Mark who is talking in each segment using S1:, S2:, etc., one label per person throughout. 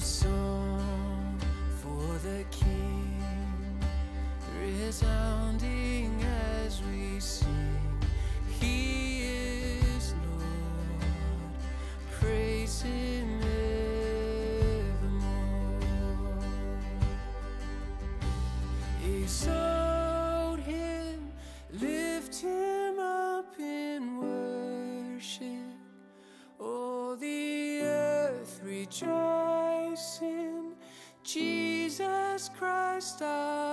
S1: a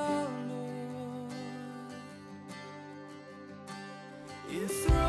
S1: our Lord. Enthrone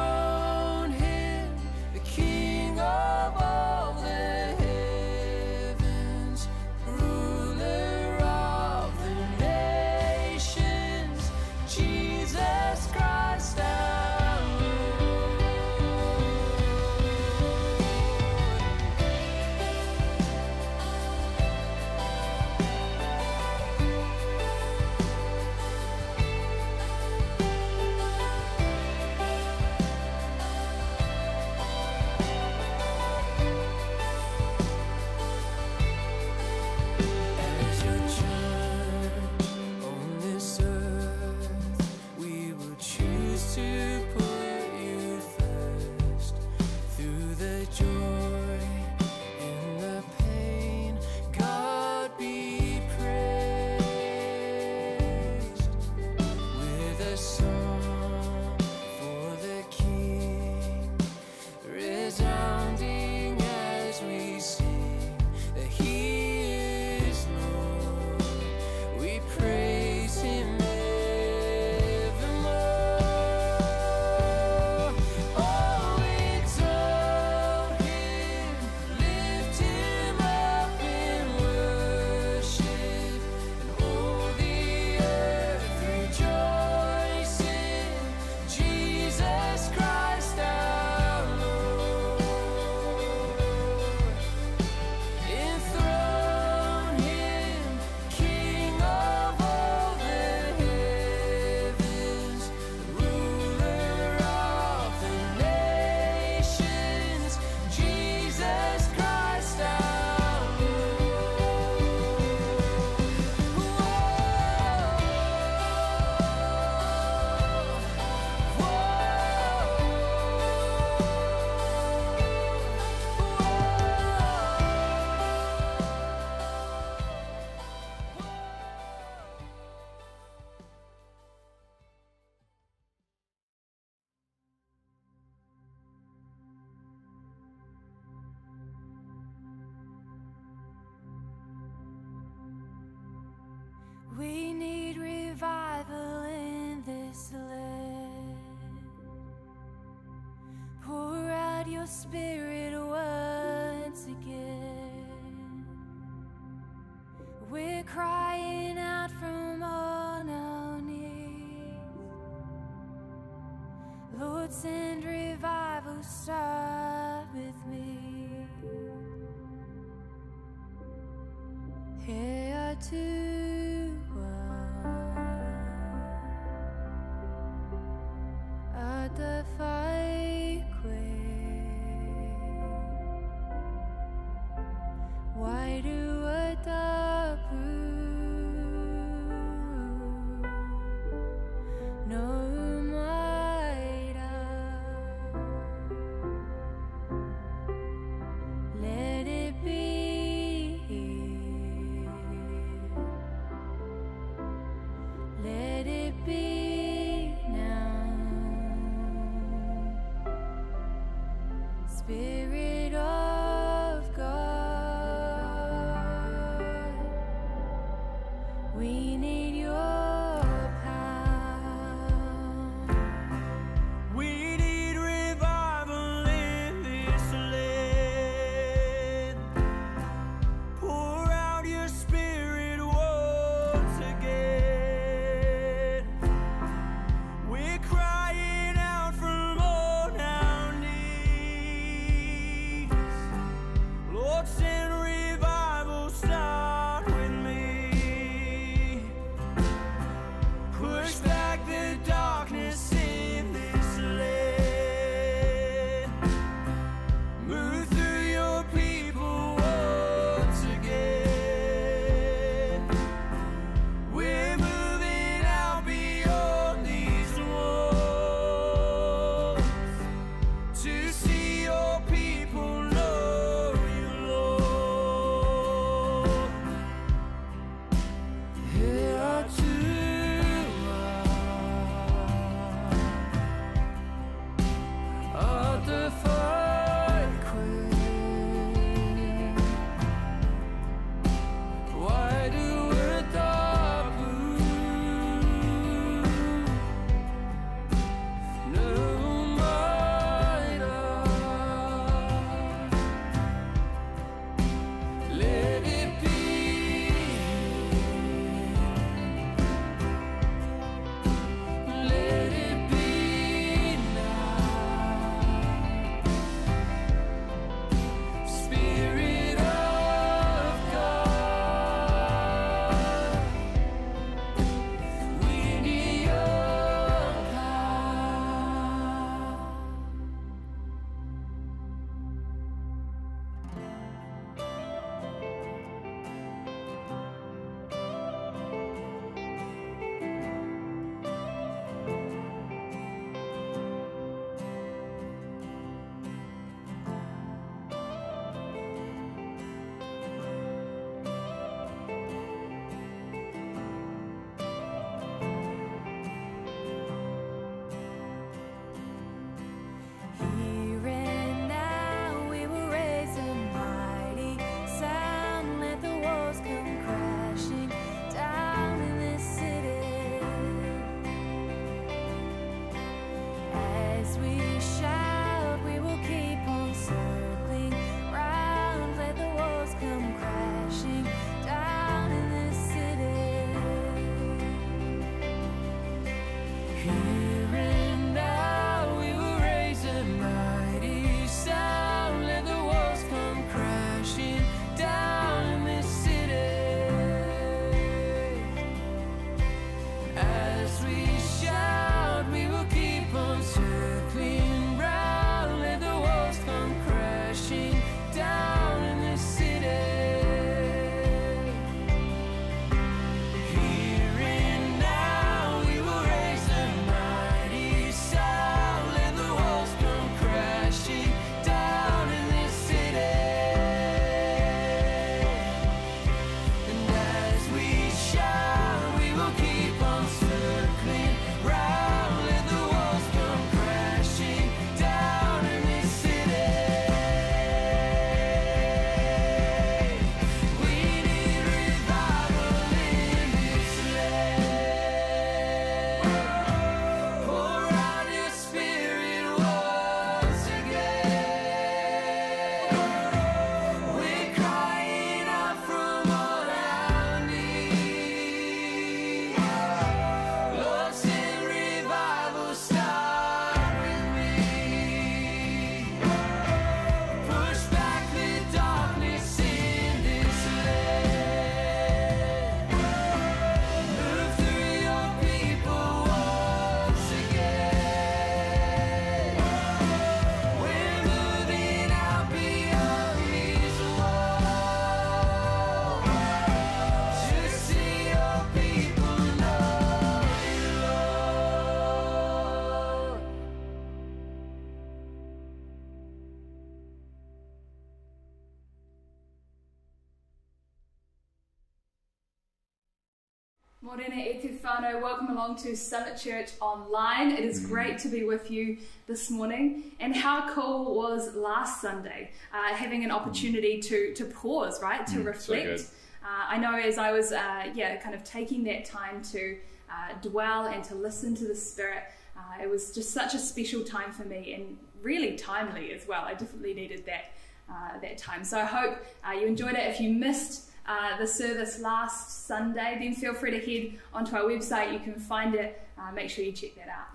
S2: Welcome along to Summit Church Online. It is great to be with you this morning. And how cool was last Sunday uh, having an opportunity to, to pause, right? To
S3: so
S2: reflect.
S3: good.
S2: uh, I know as I was, uh, yeah, kind of taking that time to uh, dwell and to listen to the Spirit, uh, it was just such a special time for me and really timely as well. I definitely needed that uh, that time. So I hope uh, you enjoyed it. If you missed uh, the service last Sunday, then feel free to head onto our website. You can find it. Uh, make sure you check that out.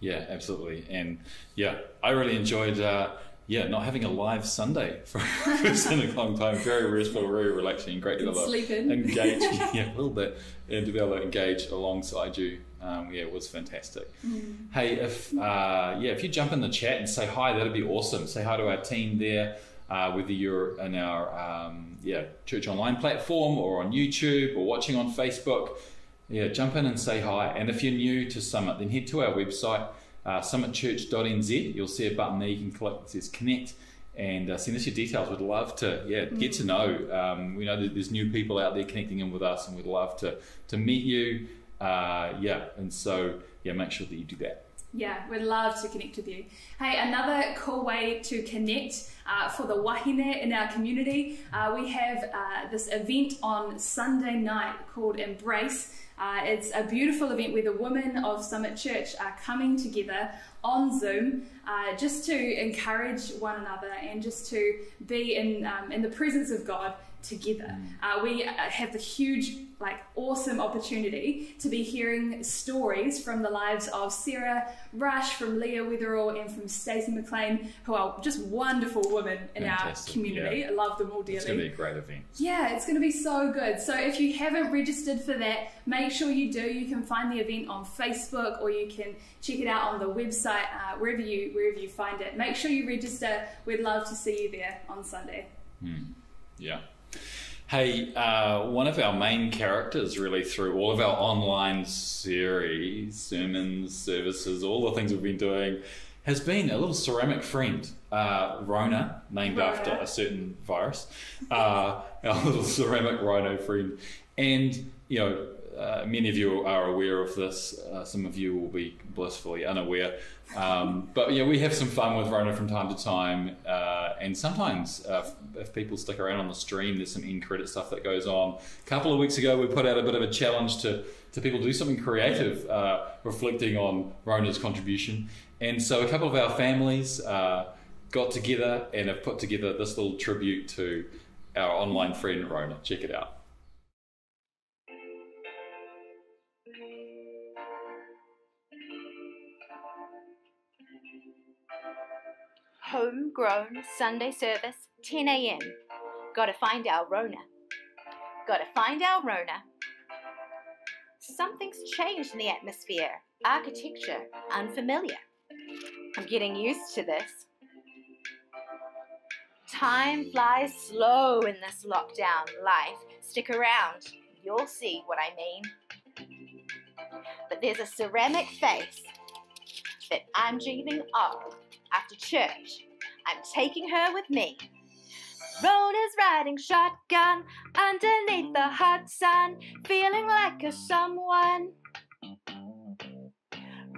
S3: Yeah, absolutely. And yeah, I really enjoyed. Uh, yeah, not having a live Sunday for a long time. Very restful, very relaxing, great to be able to engage. yeah, a little bit, and to be able to engage alongside you. Um, yeah, it was fantastic.
S2: Mm.
S3: Hey, if uh, yeah, if you jump in the chat and say hi, that'd be awesome. Say hi to our team there. Uh, whether you're in our um, yeah church online platform or on YouTube or watching on Facebook, yeah, jump in and say hi. And if you're new to Summit, then head to our website, uh, summitchurch.nz. You'll see a button there you can click that says connect and uh, send us your details. We'd love to yeah get to know. Um, we know that there's new people out there connecting in with us, and we'd love to to meet you. Uh, yeah, and so yeah, make sure that you do that.
S2: Yeah, we'd love to connect with you. Hey, another cool way to connect uh, for the wahine in our community, uh, we have uh, this event on Sunday night called Embrace. Uh, it's a beautiful event where the women of Summit Church are coming together on Zoom uh, just to encourage one another and just to be in, um, in the presence of God together. Uh, we uh, have the huge, like, awesome opportunity to be hearing stories from the lives of Sarah Rush, from Leah Witherall, and from Stacey McLean, who are just wonderful women in
S3: Fantastic,
S2: our community.
S3: yeah.
S2: I love them all dearly.
S3: It's going to be a great event.
S2: Yeah, it's going to be so good. So if you haven't registered for that, make sure you do. You can find the event on Facebook or you can check it out on the website uh, wherever you wherever you find it. Make sure you register. We'd love to see you there on Sunday.
S3: Yeah. Hey, uh, one of our main characters, really, through all of our online series, sermons, services, all the things we've been doing, has been a little ceramic friend, uh, Rona, named
S2: Rona.
S3: after a certain virus, uh, our little ceramic rhino friend. And, you know, uh, many of you are aware of this, uh, some of you will be blissfully unaware. Um, but yeah, we have some fun with Rona from time to time, uh, and sometimes uh, if, people stick around on the stream, there's some in credit stuff that goes on. A couple of weeks ago, we put out a bit of a challenge to to people to do something creative, uh, reflecting on Rona's contribution, and so a couple of our families uh, got together and have put together this little tribute to our online friend Rona. Check it out.
S4: Homegrown Sunday service, 10 a.m. Gotta find our Rona. Gotta find our Rona. Something's changed in the atmosphere. Architecture, unfamiliar. I'm getting used to this. Time flies slow in this lockdown life. Stick around, you'll see what I mean. But there's a ceramic face that I'm dreaming of after church. I'm taking her with me. Rona's riding shotgun underneath the hot sun, feeling like a someone.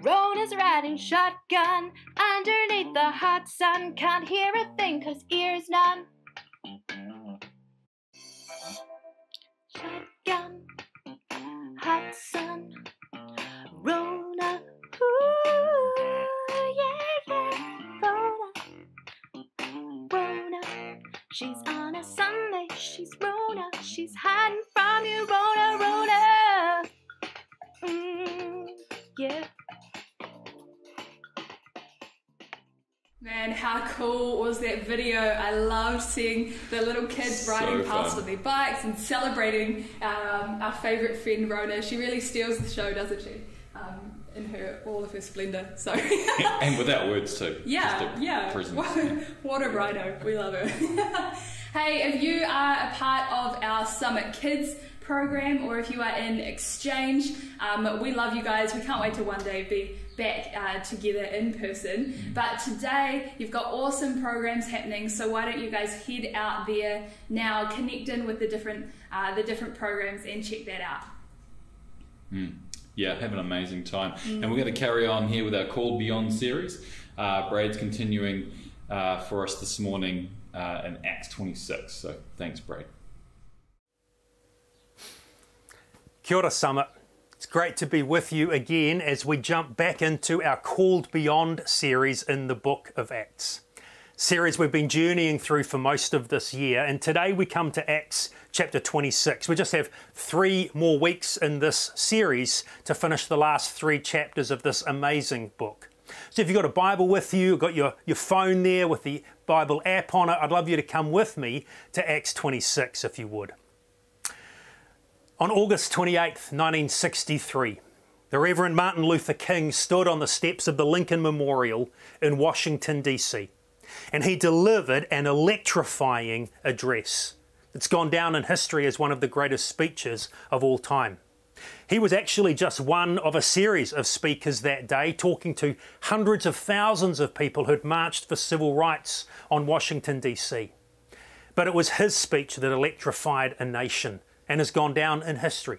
S4: Rona's riding shotgun underneath the hot sun, can't hear a thing 'cause ears numb. Shotgun, hot sun, She's on a Sunday, she's Rona, she's hiding from you, Rona, Rona. Mm, yeah.
S2: Man, how cool was that video? I loved seeing the little kids
S3: So
S2: riding past
S3: fun.
S2: on their bikes and celebrating um, our favourite friend Rona. She really steals the show, doesn't she? All of her splendour. So
S3: and without words too.
S2: Yeah,
S3: Just a
S2: yeah. What, what a rhino. We love her. hey, if you are a part of our Summit Kids program or if you are in exchange, um, we love you guys. We can't wait to one day be back uh, together in person. But today, you've got awesome programs happening. So why don't you guys head out there now, connect in with the different, uh, the different programs and check that out.
S3: Yeah, have an amazing time. And we're going to carry on here with our Called Beyond series. Uh, Braid's continuing uh, for us this morning uh, in Acts 26. So thanks, Braid.
S5: Kia ora, Summit. It's great to be with you again as we jump back into our Called Beyond series in the book of Acts. Series we've been journeying through for most of this year, and today we come to Acts chapter 26. We just have three more weeks in this series to finish the last three chapters of this amazing book. So if you've got a Bible with you, got your, your phone there with the Bible app on it, I'd love you to come with me to Acts 26 if you would. On August 28th, 1963, the Reverend Martin Luther King stood on the steps of the Lincoln Memorial in Washington, D.C., and he delivered an electrifying address. It's gone down in history as one of the greatest speeches of all time. He was actually just one of a series of speakers that day, talking to hundreds of thousands of people who'd marched for civil rights on Washington, D.C. But it was his speech that electrified a nation and has gone down in history.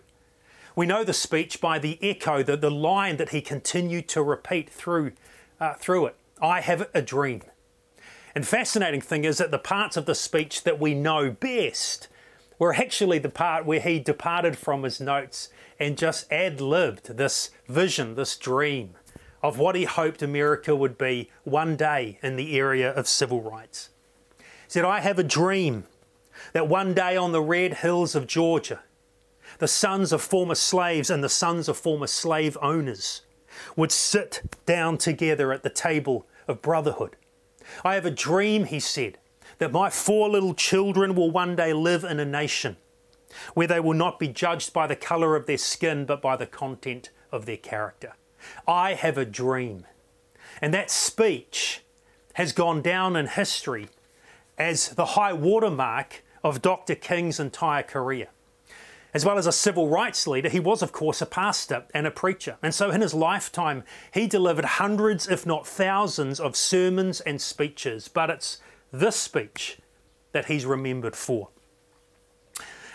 S5: We know the speech by the echo, the, the line that he continued to repeat through, uh, through it I have a dream. And fascinating thing is that the parts of the speech that we know best were actually the part where he departed from his notes and just ad libbed this vision, this dream of what he hoped America would be one day in the area of civil rights. He said, I have a dream that one day on the red hills of Georgia, the sons of former slaves and the sons of former slave owners would sit down together at the table of brotherhood. I have a dream, he said, that my four little children will one day live in a nation where they will not be judged by the colour of their skin but by the content of their character. I have a dream. And that speech has gone down in history as the high watermark of Dr. King's entire career. As well as a civil rights leader, he was, of course, a pastor and a preacher. And so in his lifetime, he delivered hundreds, if not thousands, of sermons and speeches. But it's this speech that he's remembered for.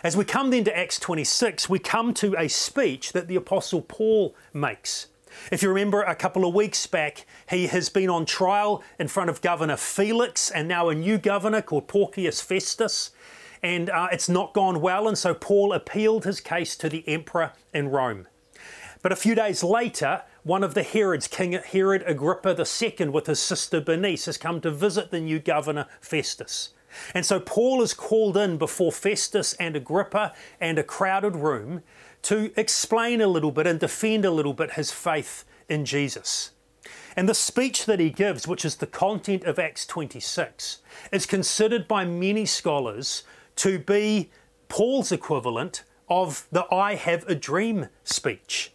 S5: As we come then to Acts 26, we come to a speech that the Apostle Paul makes. If you remember a couple of weeks back, he has been on trial in front of Governor Felix and now a new governor called Porcius Festus. And uh, it's not gone well, and so Paul appealed his case to the emperor in Rome. But a few days later, one of the Herods, King Herod Agrippa II, with his sister Bernice, has come to visit the new governor Festus. And so Paul is called in before Festus and Agrippa and a crowded room to explain a little bit and defend a little bit his faith in Jesus. And the speech that he gives, which is the content of Acts 26, is considered by many scholars to be Paul's equivalent of the I have a dream speech.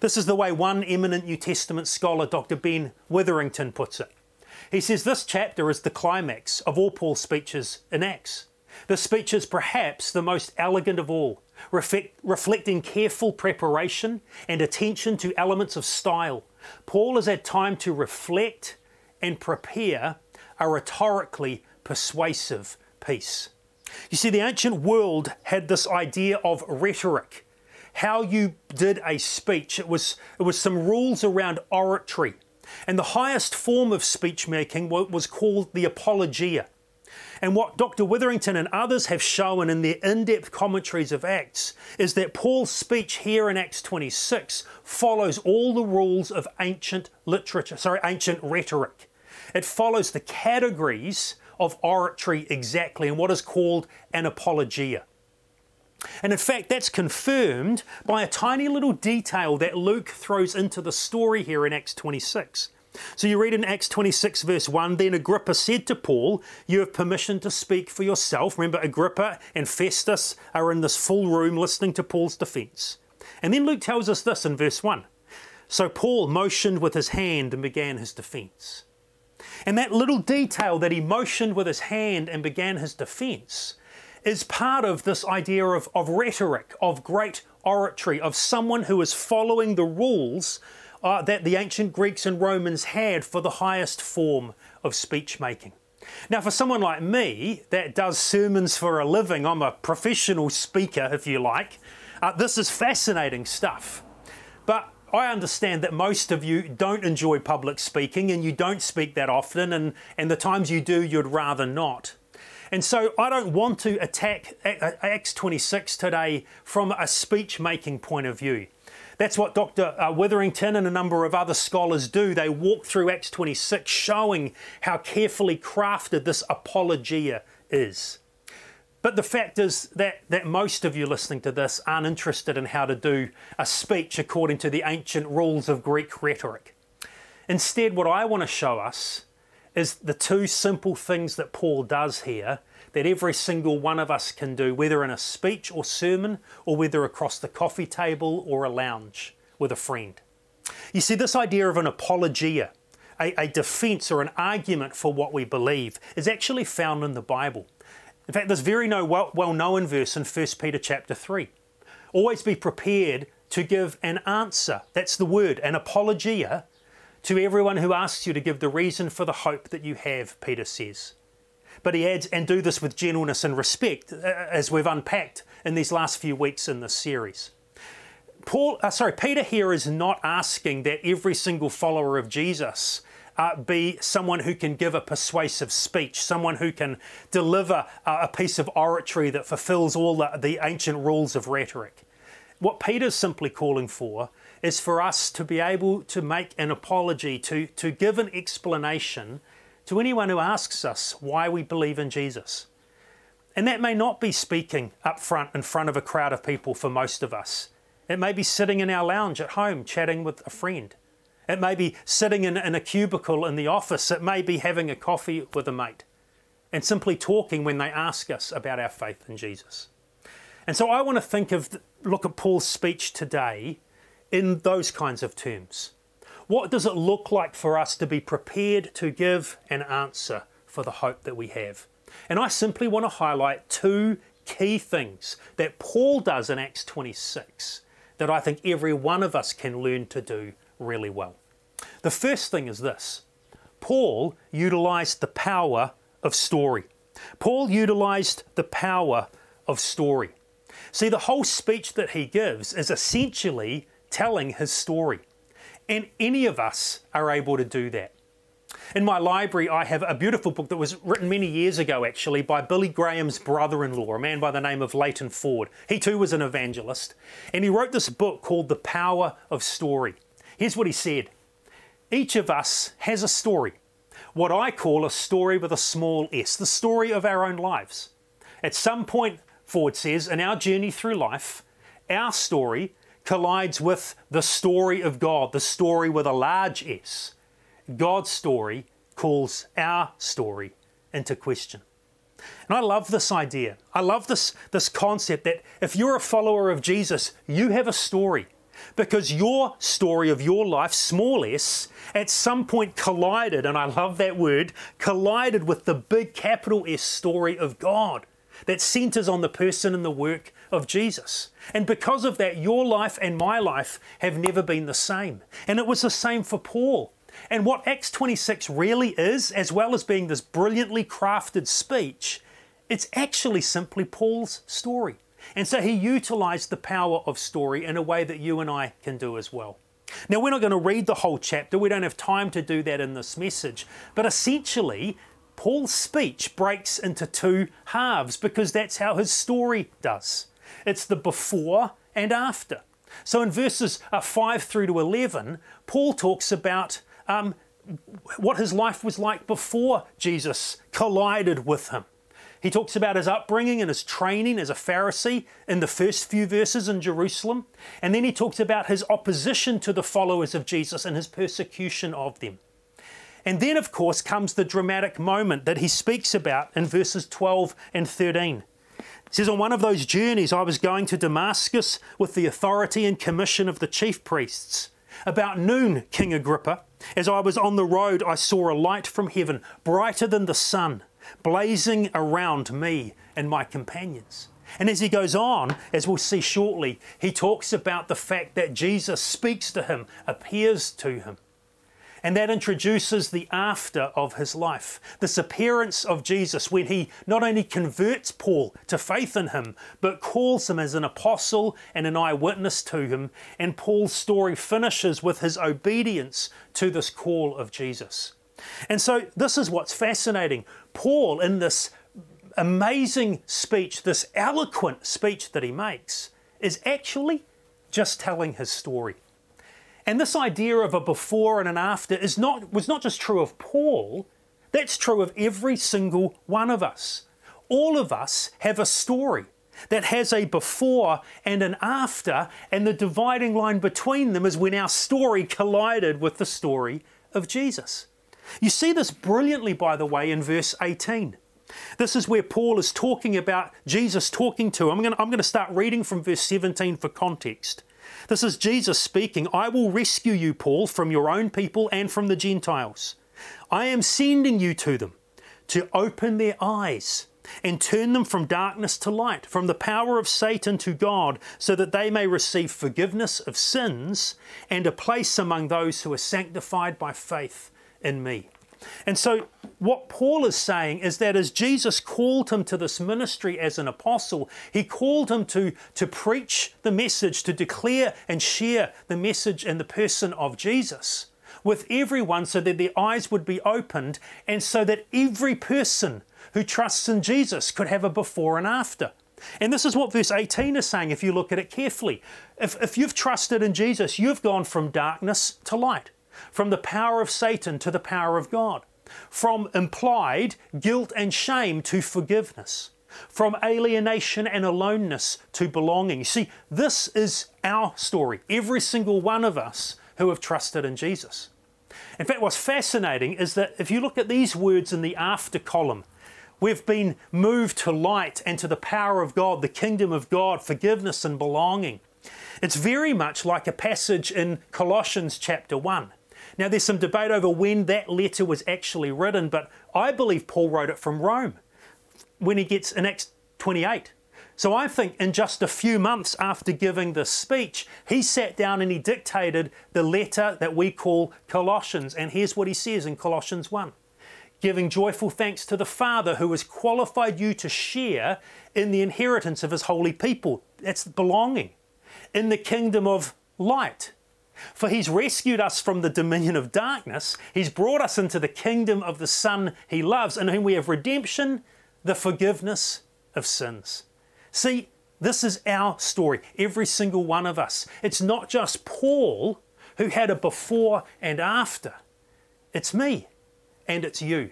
S5: This is the way one eminent New Testament scholar, Dr. Ben Witherington, puts it. He says this chapter is the climax of all Paul's speeches in Acts. The speech is perhaps the most elegant of all, reflect, reflecting careful preparation and attention to elements of style. Paul has had time to reflect and prepare a rhetorically persuasive piece. You see, the ancient world had this idea of rhetoric, how you did a speech. It was, it was some rules around oratory. And the highest form of speech making was called the apologia. And what Dr. Witherington and others have shown in their in depth commentaries of Acts is that Paul's speech here in Acts 26 follows all the rules of ancient literature, sorry, ancient rhetoric. It follows the categories of oratory exactly and what is called an apologia. And in fact, that's confirmed by a tiny little detail that Luke throws into the story here in Acts 26. So you read in Acts 26, verse 1 Then Agrippa said to Paul, You have permission to speak for yourself. Remember, Agrippa and Festus are in this full room listening to Paul's defense. And then Luke tells us this in verse 1. So Paul motioned with his hand and began his defense. And that little detail that he motioned with his hand and began his defense is part of this idea of, of rhetoric, of great oratory, of someone who is following the rules uh, that the ancient Greeks and Romans had for the highest form of speech making. Now, for someone like me that does sermons for a living, I'm a professional speaker, if you like, uh, this is fascinating stuff. But I understand that most of you don't enjoy public speaking and you don't speak that often, and, and the times you do, you'd rather not. And so I don't want to attack Acts 26 today from a speech making point of view. That's what Dr. uh, Witherington and a number of other scholars do. They walk through Acts 26 showing how carefully crafted this apologia is. But the fact is that, that most of you listening to this aren't interested in how to do a speech according to the ancient rules of Greek rhetoric. Instead, what I want to show us is the two simple things that Paul does here that every single one of us can do, whether in a speech or sermon, or whether across the coffee table or a lounge with a friend. You see, this idea of an apologia, a, a defense or an argument for what we believe, is actually found in the Bible. In fact, there's very no well known verse in 1 Peter chapter 3. Always be prepared to give an answer. That's the word, an apologia to everyone who asks you to give the reason for the hope that you have, Peter says. But he adds, and do this with gentleness and respect, uh, as we've unpacked in these last few weeks in this series. Paul, uh, sorry, Peter here is not asking that every single follower of Jesus uh, be someone who can give a persuasive speech, someone who can deliver uh, a piece of oratory that fulfills all the, the ancient rules of rhetoric. What Peter's simply calling for is for us to be able to make an apology, to, to give an explanation to anyone who asks us why we believe in Jesus. And that may not be speaking up front in front of a crowd of people for most of us. It may be sitting in our lounge at home chatting with a friend. It may be sitting in, in a cubicle in the office. It may be having a coffee with a mate and simply talking when they ask us about our faith in Jesus. And so I want to think of, look at Paul's speech today in those kinds of terms. What does it look like for us to be prepared to give an answer for the hope that we have? And I simply want to highlight two key things that Paul does in Acts 26 that I think every one of us can learn to do really well. The first thing is this Paul utilized the power of story. Paul utilized the power of story. See, the whole speech that he gives is essentially telling his story. And any of us are able to do that. In my library, I have a beautiful book that was written many years ago, actually, by Billy Graham's brother in law, a man by the name of Leighton Ford. He too was an evangelist. And he wrote this book called The Power of Story. Here's what he said Each of us has a story, what I call a story with a small s, the story of our own lives. At some point, Ford says, in our journey through life, our story collides with the story of God, the story with a large S. God's story calls our story into question. And I love this idea. I love this, this concept that if you're a follower of Jesus, you have a story. Because your story of your life, small s, at some point collided, and I love that word, collided with the big capital S story of God that centers on the person and the work of Jesus. And because of that, your life and my life have never been the same. And it was the same for Paul. And what Acts 26 really is, as well as being this brilliantly crafted speech, it's actually simply Paul's story. And so he utilized the power of story in a way that you and I can do as well. Now, we're not going to read the whole chapter, we don't have time to do that in this message, but essentially, Paul's speech breaks into two halves because that's how his story does. It's the before and after. So in verses uh, 5 through to 11, Paul talks about um, what his life was like before Jesus collided with him. He talks about his upbringing and his training as a Pharisee in the first few verses in Jerusalem. And then he talks about his opposition to the followers of Jesus and his persecution of them. And then, of course, comes the dramatic moment that he speaks about in verses 12 and 13. It says, On one of those journeys, I was going to Damascus with the authority and commission of the chief priests. About noon, King Agrippa, as I was on the road, I saw a light from heaven, brighter than the sun, blazing around me and my companions. And as he goes on, as we'll see shortly, he talks about the fact that Jesus speaks to him, appears to him. And that introduces the after of his life. This appearance of Jesus when he not only converts Paul to faith in him, but calls him as an apostle and an eyewitness to him. And Paul's story finishes with his obedience to this call of Jesus. And so, this is what's fascinating. Paul, in this amazing speech, this eloquent speech that he makes, is actually just telling his story. And this idea of a before and an after is not, was not just true of Paul, that's true of every single one of us. All of us have a story that has a before and an after, and the dividing line between them is when our story collided with the story of Jesus. You see this brilliantly, by the way, in verse 18. This is where Paul is talking about Jesus talking to him. I'm going, to, I'm going to start reading from verse 17 for context. This is Jesus speaking I will rescue you, Paul, from your own people and from the Gentiles. I am sending you to them to open their eyes and turn them from darkness to light, from the power of Satan to God, so that they may receive forgiveness of sins and a place among those who are sanctified by faith in me. And so, what Paul is saying is that as Jesus called him to this ministry as an apostle, he called him to, to preach the message, to declare and share the message and the person of Jesus with everyone so that their eyes would be opened and so that every person who trusts in Jesus could have a before and after. And this is what verse 18 is saying if you look at it carefully. If, if you've trusted in Jesus, you've gone from darkness to light from the power of Satan to the power of God, from implied guilt and shame to forgiveness, from alienation and aloneness to belonging. See, this is our story, every single one of us who have trusted in Jesus. In fact, what's fascinating is that if you look at these words in the after column, we've been moved to light and to the power of God, the kingdom of God, forgiveness and belonging. It's very much like a passage in Colossians chapter 1. Now, there's some debate over when that letter was actually written, but I believe Paul wrote it from Rome when he gets in Acts 28. So I think in just a few months after giving this speech, he sat down and he dictated the letter that we call Colossians. And here's what he says in Colossians 1 giving joyful thanks to the Father who has qualified you to share in the inheritance of his holy people. That's belonging in the kingdom of light. For he's rescued us from the dominion of darkness, he's brought us into the kingdom of the Son he loves, in whom we have redemption, the forgiveness of sins. See, this is our story, every single one of us. It's not just Paul who had a before and after, it's me and it's you.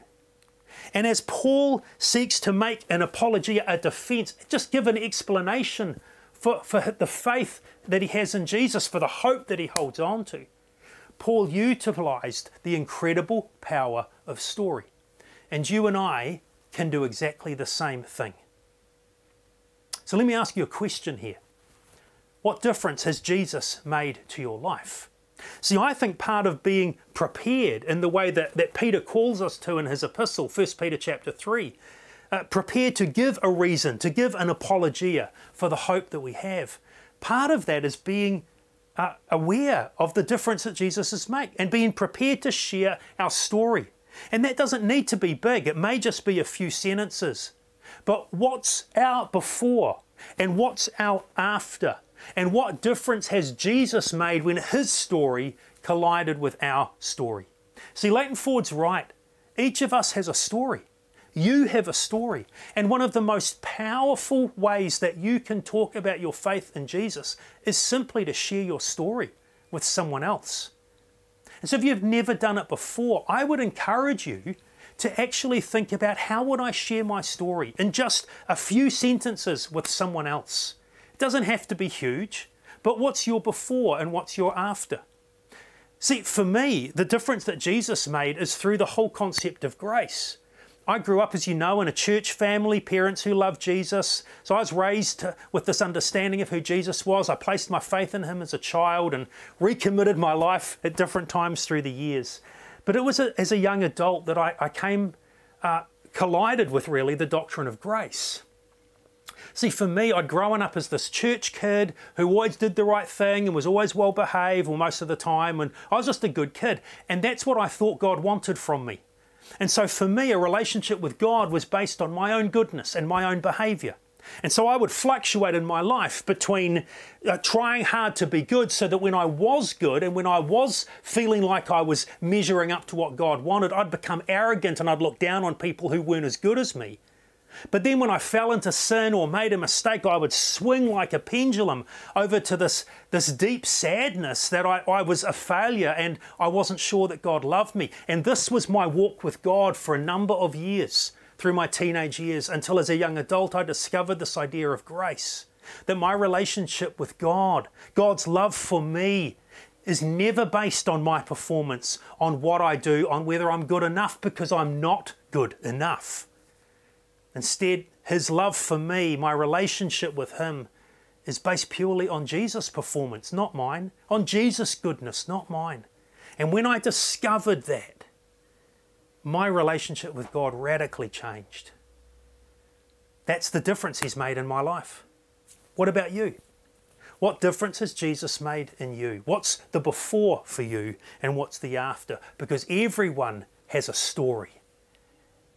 S5: And as Paul seeks to make an apology, a defense, just give an explanation for, for the faith that he has in Jesus, for the hope that he holds on to. Paul utilized the incredible power of story. And you and I can do exactly the same thing. So let me ask you a question here. What difference has Jesus made to your life? See, I think part of being prepared in the way that, that Peter calls us to in his epistle, 1 Peter chapter 3, uh, prepared to give a reason, to give an apologia for the hope that we have. Part of that is being uh, aware of the difference that Jesus has made and being prepared to share our story. And that doesn't need to be big, it may just be a few sentences. But what's our before and what's our after? And what difference has Jesus made when his story collided with our story? See, Leighton Ford's right. Each of us has a story. You have a story. And one of the most powerful ways that you can talk about your faith in Jesus is simply to share your story with someone else. And so if you've never done it before, I would encourage you to actually think about how would I share my story in just a few sentences with someone else. It doesn't have to be huge, but what's your before and what's your after? See, for me, the difference that Jesus made is through the whole concept of grace. I grew up, as you know, in a church family, parents who loved Jesus. So I was raised with this understanding of who Jesus was. I placed my faith in him as a child and recommitted my life at different times through the years. But it was a, as a young adult that I, I came, uh, collided with really the doctrine of grace. See, for me, I'd grown up as this church kid who always did the right thing and was always well behaved, or most of the time, and I was just a good kid. And that's what I thought God wanted from me. And so for me, a relationship with God was based on my own goodness and my own behavior. And so I would fluctuate in my life between uh, trying hard to be good so that when I was good and when I was feeling like I was measuring up to what God wanted, I'd become arrogant and I'd look down on people who weren't as good as me. But then when I fell into sin or made a mistake, I would swing like a pendulum over to this, this deep sadness that I, I was a failure and I wasn't sure that God loved me. And this was my walk with God for a number of years through my teenage years until as a young adult I discovered this idea of grace. That my relationship with God, God's love for me, is never based on my performance, on what I do, on whether I'm good enough, because I'm not good enough. Instead, His love for me, my relationship with Him, is based purely on Jesus' performance, not mine, on Jesus' goodness, not mine. And when I discovered that, my relationship with God radically changed. That's the difference He's made in my life. What about you? What difference has Jesus made in you? What's the before for you and what's the after? Because everyone has a story.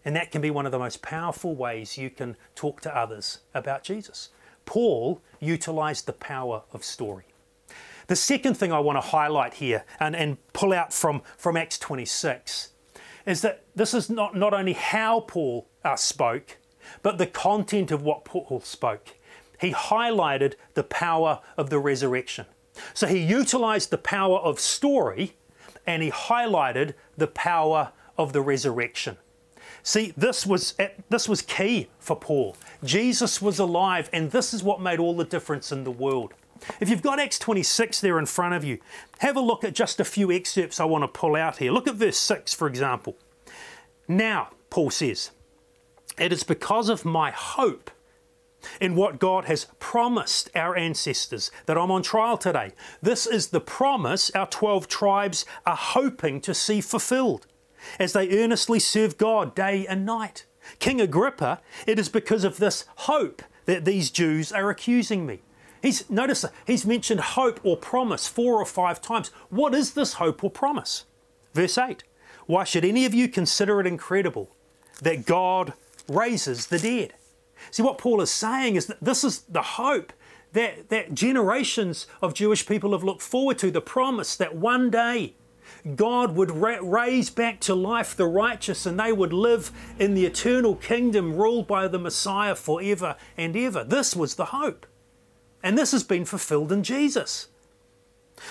S5: And that can be one of the most powerful ways you can talk to others about Jesus. Paul utilized the power of story. The second thing I want to highlight here and, and pull out from, from Acts 26 is that this is not, not only how Paul uh, spoke, but the content of what Paul spoke. He highlighted the power of the resurrection. So he utilized the power of story and he highlighted the power of the resurrection. See, this was, eh, this was key for Paul. Jesus was alive, and this is what made all the difference in the world. If you've got Acts 26 there in front of you, have a look at just a few excerpts I want to pull out here. Look at verse 6, for example. Now, Paul says, it is because of my hope in what God has promised our ancestors that I'm on trial today. This is the promise our 12 tribes are hoping to see fulfilled as they earnestly serve God day and night. King Agrippa, it is because of this hope that these Jews are accusing me. He's notice he's mentioned hope or promise four or five times. What is this hope or promise? Verse 8. Why should any of you consider it incredible that God raises the dead? See, what Paul is saying is that this is the hope that, that generations of Jewish people have looked forward to the promise that one day God would ra- raise back to life the righteous and they would live in the eternal kingdom ruled by the Messiah forever and ever. This was the hope. And this has been fulfilled in Jesus.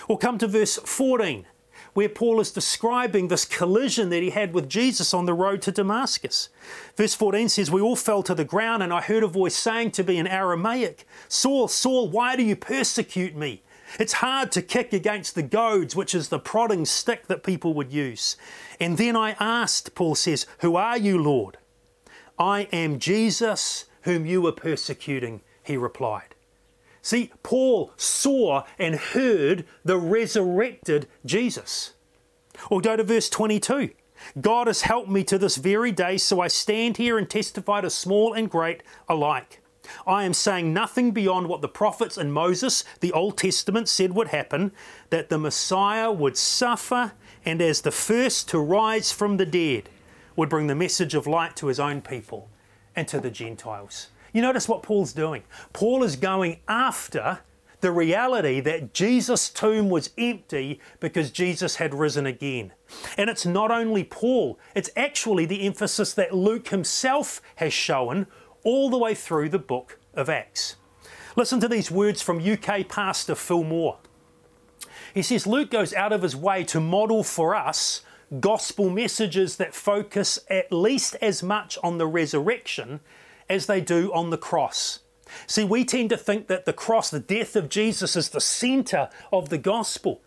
S5: We'll come to verse 14 where Paul is describing this collision that he had with Jesus on the road to Damascus. Verse 14 says, We all fell to the ground, and I heard a voice saying to me in Aramaic, Saul, Saul, why do you persecute me? It's hard to kick against the goads, which is the prodding stick that people would use. And then I asked, Paul says, Who are you, Lord? I am Jesus, whom you were persecuting, he replied. See, Paul saw and heard the resurrected Jesus. Or go to verse 22. God has helped me to this very day, so I stand here and testify to small and great alike. I am saying nothing beyond what the prophets and Moses, the Old Testament, said would happen that the Messiah would suffer and, as the first to rise from the dead, would bring the message of light to his own people and to the Gentiles. You notice what Paul's doing. Paul is going after the reality that Jesus' tomb was empty because Jesus had risen again. And it's not only Paul, it's actually the emphasis that Luke himself has shown all the way through the book of Acts. Listen to these words from UK pastor Phil Moore. He says Luke goes out of his way to model for us gospel messages that focus at least as much on the resurrection as they do on the cross. See, we tend to think that the cross, the death of Jesus, is the center of the gospel.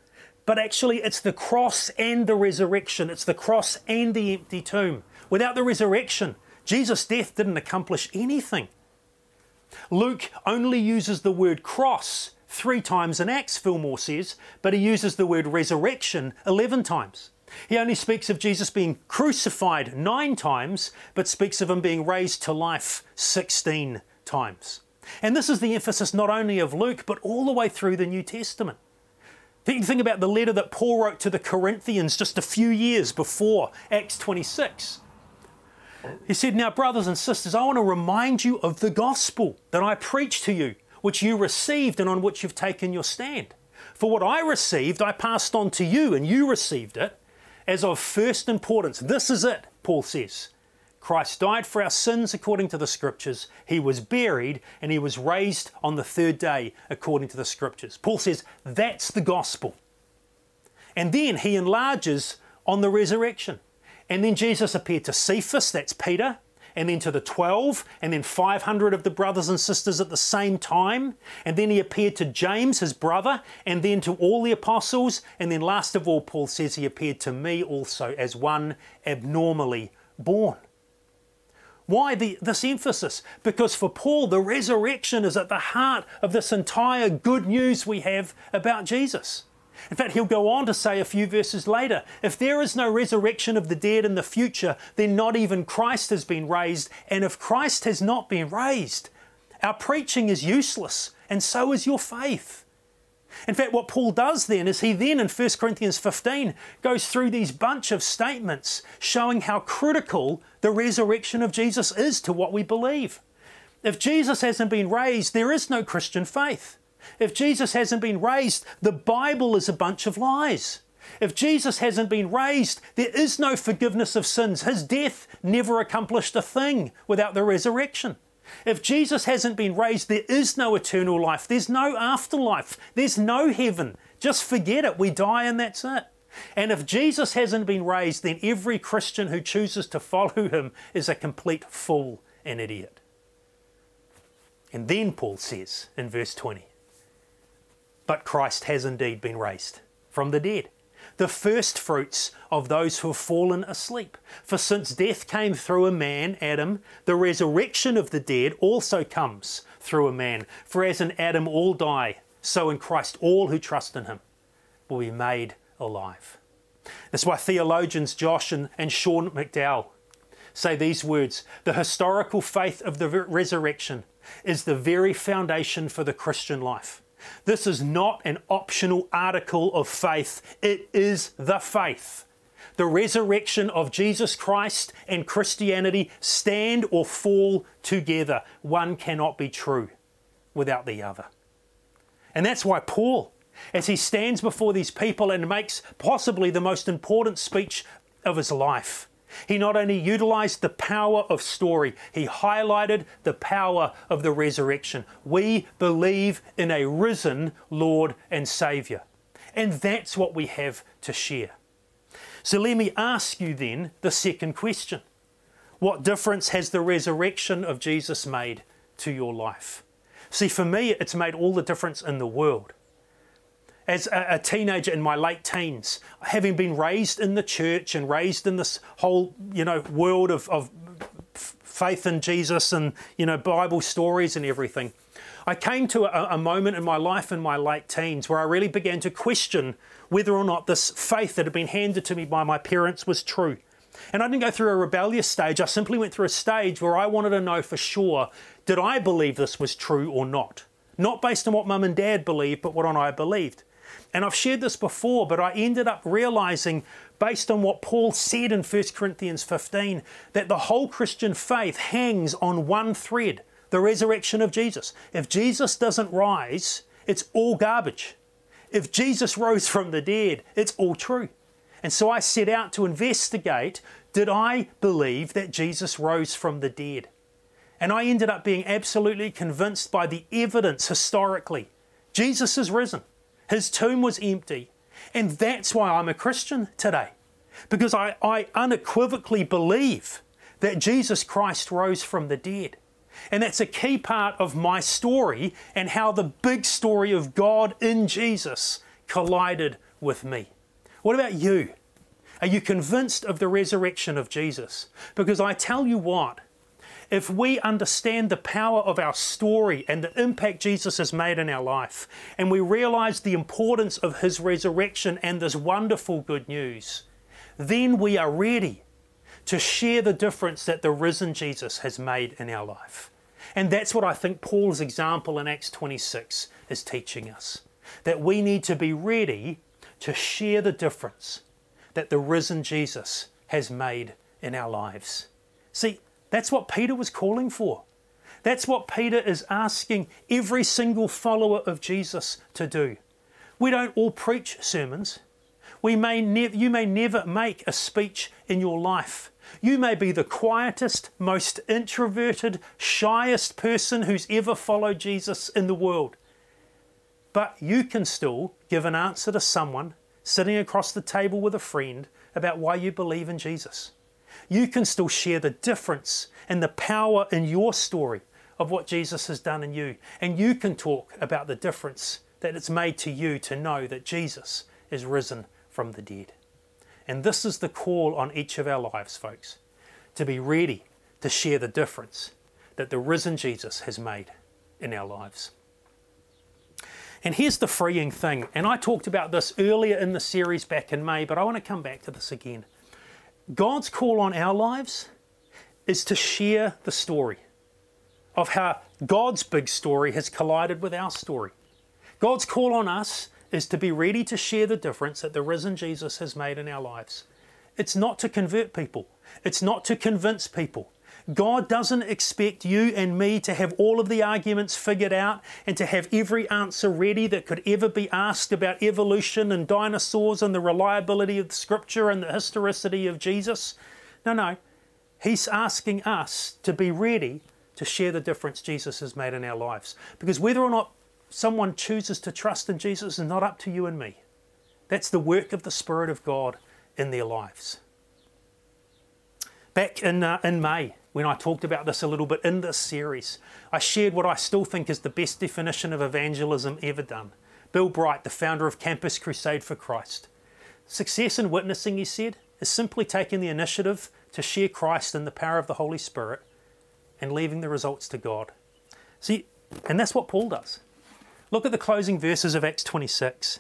S5: But actually, it's the cross and the resurrection. It's the cross and the empty tomb. Without the resurrection, Jesus' death didn't accomplish anything. Luke only uses the word cross three times in Acts, Phil Moore says, but he uses the word resurrection 11 times. He only speaks of Jesus being crucified nine times, but speaks of him being raised to life 16 times. And this is the emphasis not only of Luke, but all the way through the New Testament. Think, think about the letter that Paul wrote to the Corinthians just a few years before Acts 26. He said, Now, brothers and sisters, I want to remind you of the gospel that I preached to you, which you received and on which you've taken your stand. For what I received, I passed on to you, and you received it as of first importance. This is it, Paul says. Christ died for our sins according to the Scriptures. He was buried and he was raised on the third day according to the Scriptures. Paul says that's the gospel. And then he enlarges on the resurrection. And then Jesus appeared to Cephas, that's Peter, and then to the 12, and then 500 of the brothers and sisters at the same time. And then he appeared to James, his brother, and then to all the apostles. And then last of all, Paul says he appeared to me also as one abnormally born. Why the, this emphasis? Because for Paul, the resurrection is at the heart of this entire good news we have about Jesus. In fact, he'll go on to say a few verses later if there is no resurrection of the dead in the future, then not even Christ has been raised. And if Christ has not been raised, our preaching is useless, and so is your faith. In fact, what Paul does then is he then in 1 Corinthians 15 goes through these bunch of statements showing how critical the resurrection of Jesus is to what we believe. If Jesus hasn't been raised, there is no Christian faith. If Jesus hasn't been raised, the Bible is a bunch of lies. If Jesus hasn't been raised, there is no forgiveness of sins. His death never accomplished a thing without the resurrection. If Jesus hasn't been raised, there is no eternal life. There's no afterlife. There's no heaven. Just forget it. We die and that's it. And if Jesus hasn't been raised, then every Christian who chooses to follow him is a complete fool and idiot. And then Paul says in verse 20, But Christ has indeed been raised from the dead the first fruits of those who have fallen asleep. For since death came through a man, Adam, the resurrection of the dead also comes through a man. For as in Adam all die, so in Christ all who trust in him will be made alive. That's why theologians Josh and, and Sean McDowell say these words The historical faith of the resurrection is the very foundation for the Christian life. This is not an optional article of faith, it is the faith. The resurrection of Jesus Christ and Christianity stand or fall together. One cannot be true without the other. And that's why Paul, as he stands before these people and makes possibly the most important speech of his life, he not only utilized the power of story, he highlighted the power of the resurrection. We believe in a risen Lord and Saviour. And that's what we have to share. So let me ask you then the second question What difference has the resurrection of Jesus made to your life? See, for me, it's made all the difference in the world as a, a, teenager in my late teens, having been raised in the church and raised in this whole, you know, world of, of faith in Jesus and, you know, Bible stories and everything, I came to a, a moment in my life in my late teens where I really began to question whether or not this faith that had been handed to me by my parents was true. And I didn't go through a rebellious stage, I simply went through a stage where I wanted to know for sure did I believe this was true or not? Not based on what mum and dad believed, but what I believed. And I've shared this before, but I ended up realizing, based on what Paul said in 1 Corinthians 15, that the whole Christian faith hangs on one thread the resurrection of Jesus. If Jesus doesn't rise, it's all garbage. If Jesus rose from the dead, it's all true. And so I set out to investigate did I believe that Jesus rose from the dead? And I ended up being absolutely convinced by the evidence historically. Jesus is risen. His tomb was empty. And that's why I'm a Christian today. Because I, I unequivocally believe that Jesus Christ rose from the dead. And that's a key part of my story and how the big story of God in Jesus collided with me. What about you? Are you convinced of the resurrection of Jesus? Because I tell you what, if we understand the power of our story and the impact Jesus has made in our life, and we realize the importance of his resurrection and this wonderful good news, then we are ready to share the difference that the risen Jesus has made in our life. And that's what I think Paul's example in Acts 26 is teaching us that we need to be ready to share the difference that the risen Jesus has made in our lives. See, that's what Peter was calling for. That's what Peter is asking every single follower of Jesus to do. We don't all preach sermons. We may nev- you may never make a speech in your life. You may be the quietest, most introverted, shyest person who's ever followed Jesus in the world. But you can still give an answer to someone sitting across the table with a friend about why you believe in Jesus. You can still share the difference and the power in your story of what Jesus has done in you. And you can talk about the difference that it's made to you to know that Jesus is risen from the dead. And this is the call on each of our lives, folks, to be ready to share the difference that the risen Jesus has made in our lives. And here's the freeing thing, and I talked about this earlier in the series back in May, but I want to come back to this again. God's call on our lives is to share the story of how God's big story has collided with our story. God's call on us is to be ready to share the difference that the risen Jesus has made in our lives. It's not to convert people, it's not to convince people. God doesn't expect you and me to have all of the arguments figured out and to have every answer ready that could ever be asked about evolution and dinosaurs and the reliability of the scripture and the historicity of Jesus. No, no. He's asking us to be ready to share the difference Jesus has made in our lives. Because whether or not someone chooses to trust in Jesus is not up to you and me. That's the work of the Spirit of God in their lives. Back in, uh, in May, when I talked about this a little bit in this series, I shared what I still think is the best definition of evangelism ever done. Bill Bright, the founder of Campus Crusade for Christ. Success in witnessing, he said, is simply taking the initiative to share Christ in the power of the Holy Spirit and leaving the results to God. See, and that's what Paul does. Look at the closing verses of Acts 26.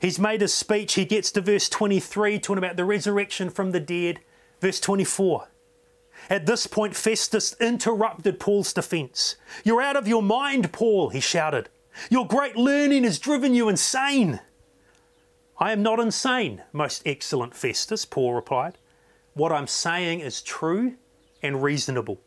S5: He's made his speech, he gets to verse 23, talking about the resurrection from the dead. Verse 24. At this point, Festus interrupted Paul's defense. You're out of your mind, Paul, he shouted. Your great learning has driven you insane. I am not insane, most excellent Festus, Paul replied. What I'm saying is true and reasonable.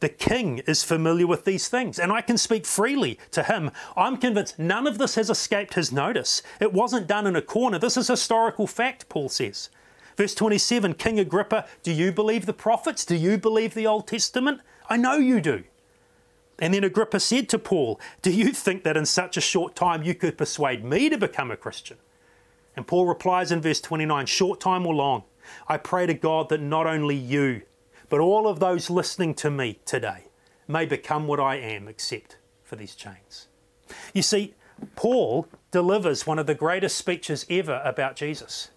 S5: The king is familiar with these things, and I can speak freely to him. I'm convinced none of this has escaped his notice. It wasn't done in a corner. This is historical fact, Paul says. Verse 27 King Agrippa, do you believe the prophets? Do you believe the Old Testament? I know you do. And then Agrippa said to Paul, Do you think that in such a short time you could persuade me to become a Christian? And Paul replies in verse 29 Short time or long, I pray to God that not only you, but all of those listening to me today may become what I am, except for these chains. You see, Paul delivers one of the greatest speeches ever about Jesus.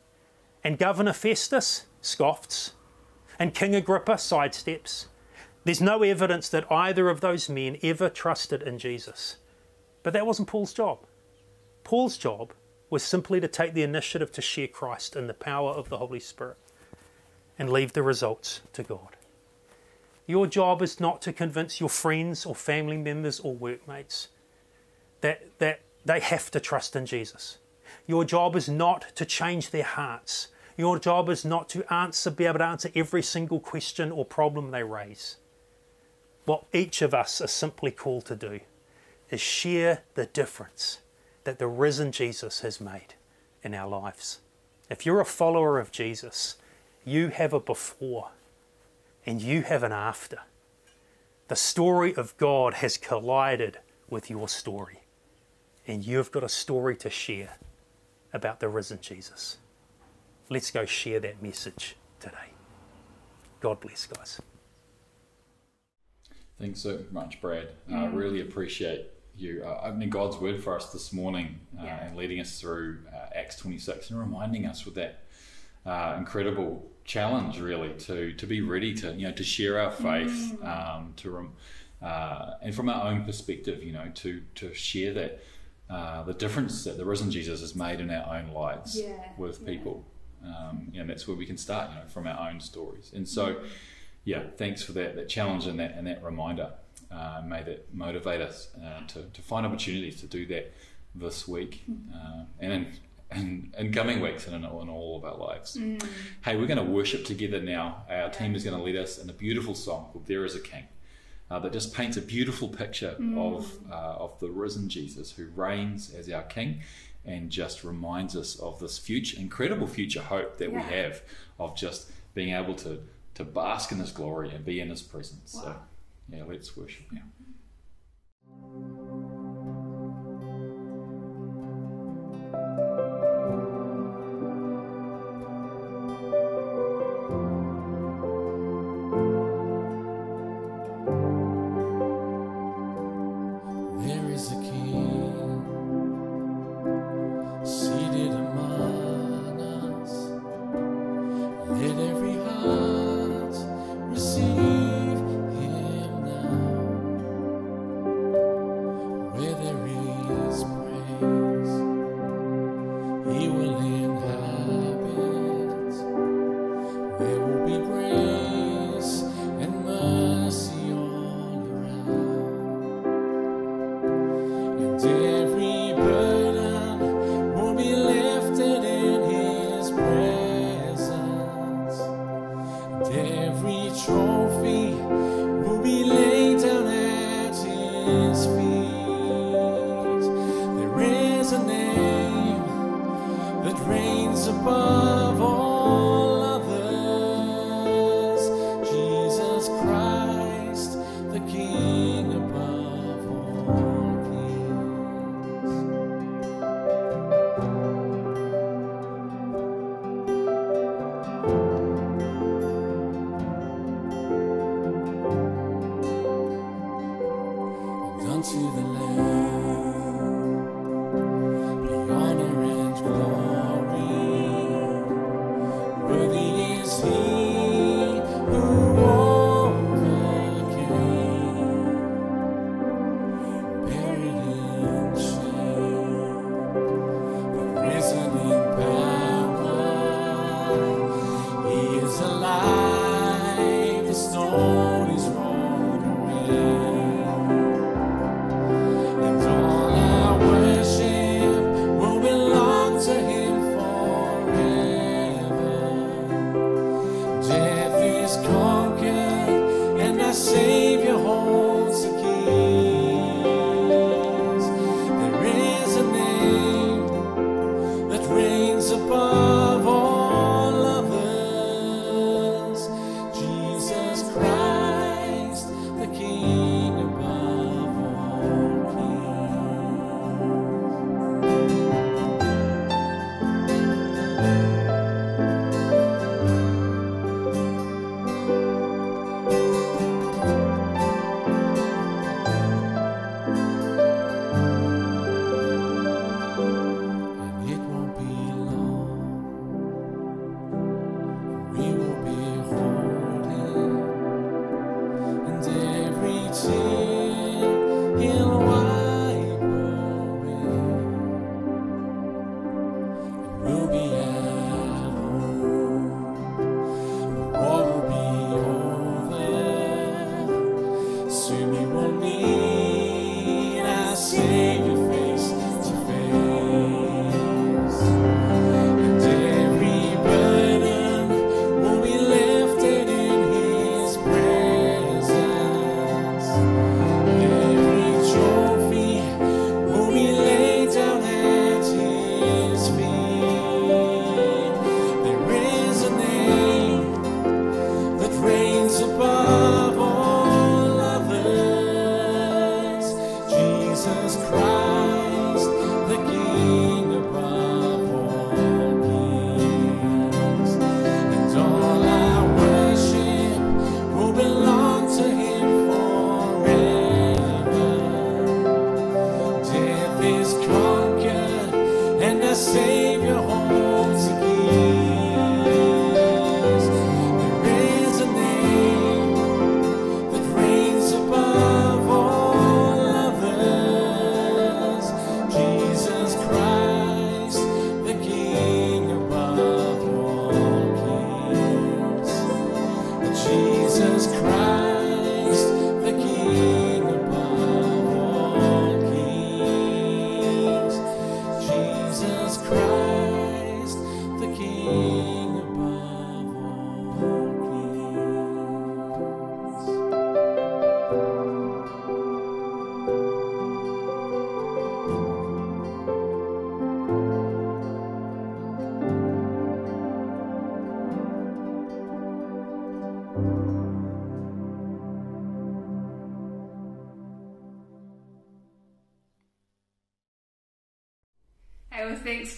S5: And Governor Festus scoffs, and King Agrippa sidesteps. There's no evidence that either of those men ever trusted in Jesus. But that wasn't Paul's job. Paul's job was simply to take the initiative to share Christ in the power of the Holy Spirit and leave the results to God. Your job is not to convince your friends or family members or workmates that, that they have to trust in Jesus. Your job is not to change their hearts. Your job is not to answer, be able to answer every single question or problem they raise. What each of us are simply called to do is share the difference that the risen Jesus has made in our lives. If you're a follower of Jesus, you have a before and you have an after. The story of God has collided with your story, and you've got a story to share about the risen Jesus. Let's go share that message today. God bless, guys.
S3: Thanks so much, Brad. I uh, really appreciate you uh, opening God's word for us this morning uh,
S2: Yeah.
S3: and leading us through uh, Acts 26 and reminding us with that uh, incredible challenge, really, to to be ready to you know to share our faith, um, to rem- uh, and from our own perspective, you know, to to share that uh, the difference that the risen Jesus has made in our own lives
S2: Yeah,
S3: with
S2: yeah.
S3: people. Um, and that's where we can start, you know, from our own stories. And so, yeah, thanks for that that challenge and that and that reminder.
S6: Uh, may that motivate us uh, to, to find opportunities to do that this week uh, and in, in, in coming weeks and in, in all of our lives. Hey, we're going to worship together now. Our team is going to lead us in a beautiful song called There is a King. Uh, that just paints a beautiful picture of uh, of the risen Jesus who reigns as our King, and just reminds us of this future, incredible future hope that we have of just being able to to bask in His glory and be in His presence. So, yeah, let's worship now.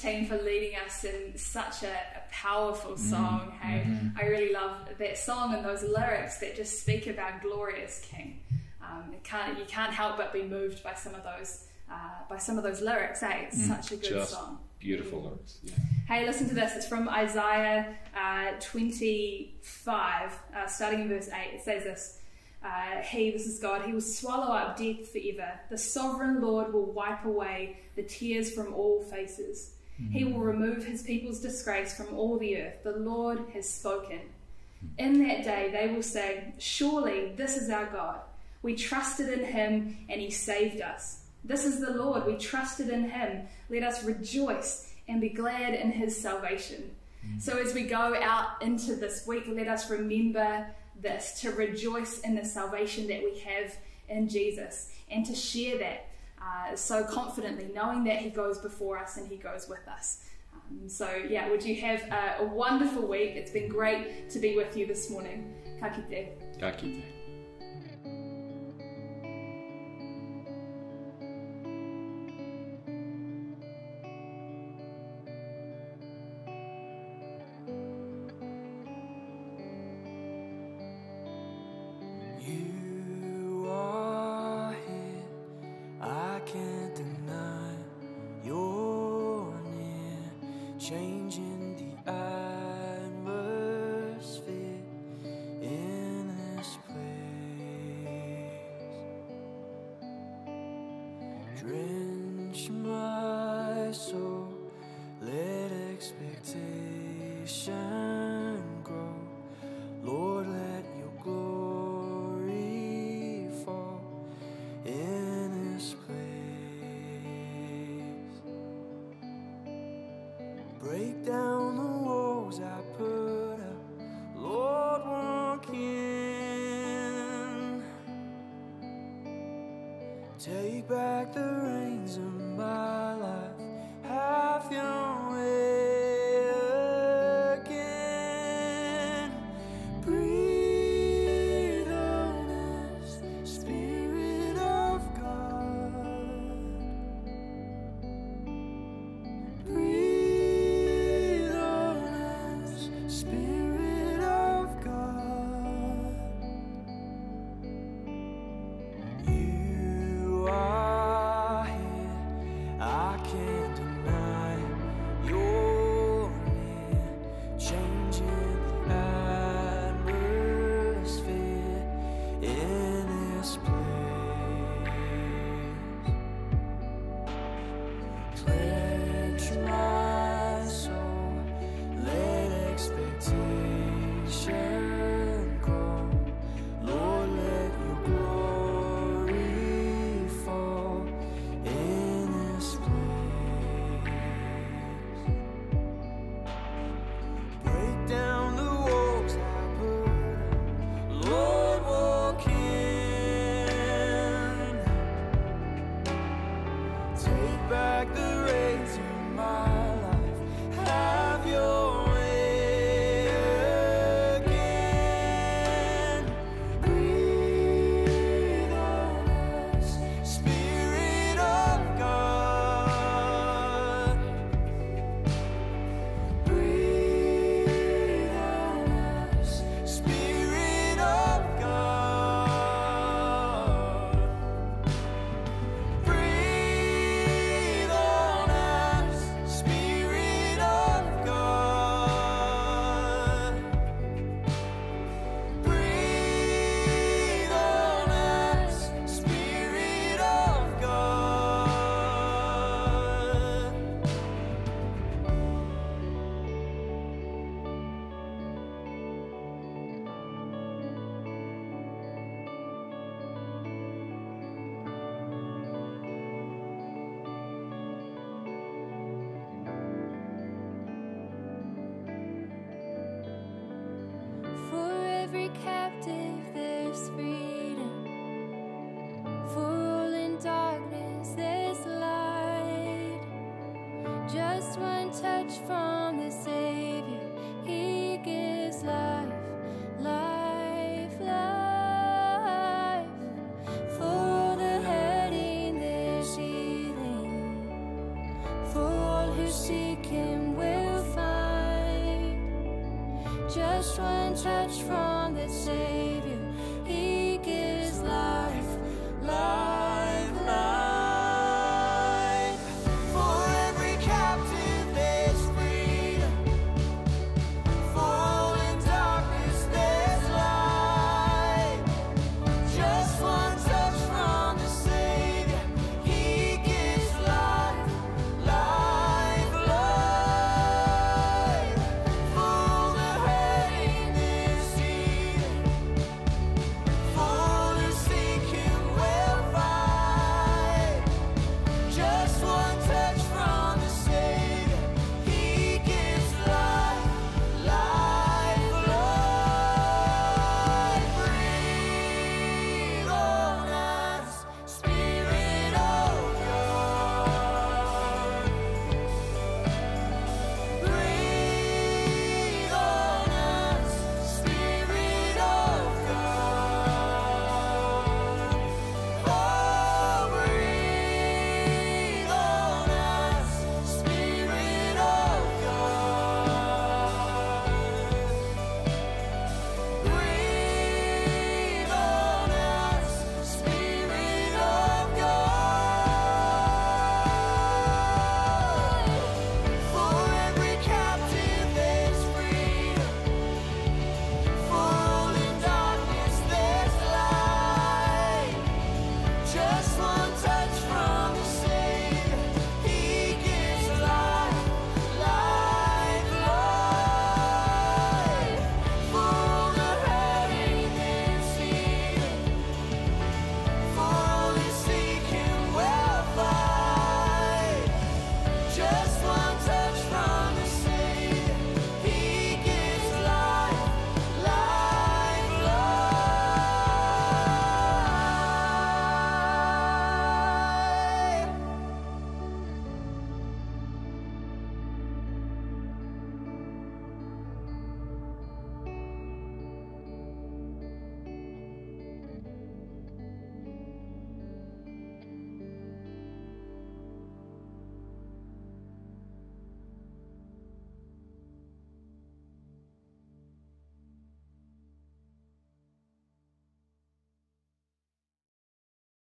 S2: Team for leading us in such a, a powerful song. Hey, I really love that song and those lyrics that just speak of our glorious King. Um, can't, you can't help but be moved by some of those uh, by some of those lyrics. Hey, it's such a good
S3: Just
S2: song.
S3: beautiful lyrics. Yeah.
S2: Hey, listen to this. It's from Isaiah uh, 25, uh, starting in verse 8. It says this uh, He, this is God, He will swallow up death forever. The sovereign Lord will wipe away the tears from all faces. He will remove His people's disgrace from all the earth. The Lord has spoken. In that day, they will say, Surely this is our God. We trusted in Him and He saved us. This is the Lord. We trusted in Him. Let us rejoice and be glad in His salvation. So, as we go out into this week, let us remember this to rejoice in the salvation that we have in Jesus and to share that uh, so confidently, knowing that He goes before us and He goes with us. Um, so, yeah, would you have a, a wonderful week? It's been great to be with you this morning. Ka kite.
S3: Ka kite.
S1: Expectation grow. Lord, let your glory fall in this place. Break down the walls I put up. Lord, walk in. Take back the